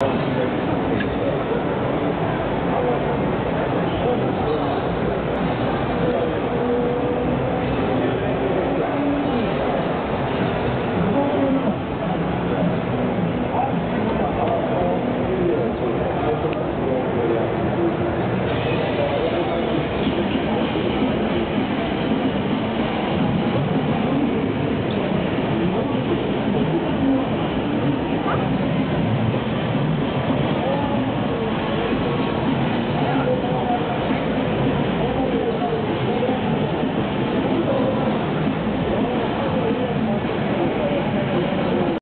All in